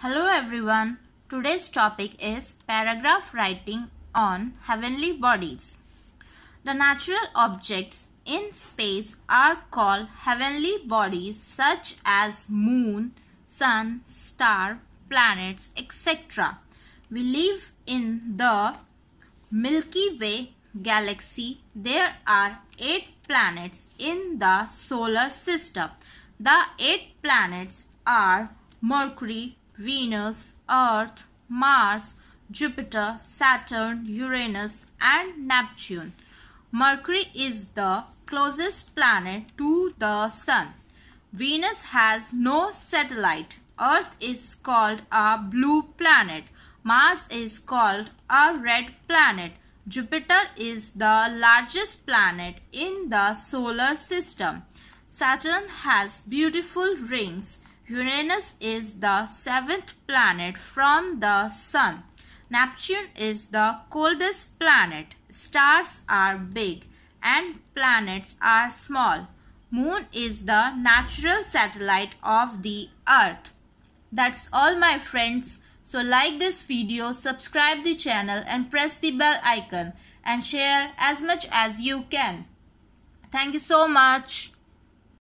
Hello everyone. Today's topic is paragraph writing on heavenly bodies. The natural objects in space are called heavenly bodies such as moon, sun, star, planets, etc. We live in the Milky Way galaxy. There are 8 planets in the solar system. The 8 planets are Mercury, Venus, Earth, Mars, Jupiter, Saturn, Uranus and Neptune. Mercury is the closest planet to the Sun. Venus has no satellite. Earth is called a blue planet. Mars is called a red planet. Jupiter is the largest planet in the solar system. Saturn has beautiful rings. Uranus is the seventh planet from the Sun. Neptune is the coldest planet. Stars are big and planets are small. Moon is the natural satellite of the Earth. That's all my friends. So like this video, subscribe the channel and press the bell icon and share as much as you can. Thank you so much.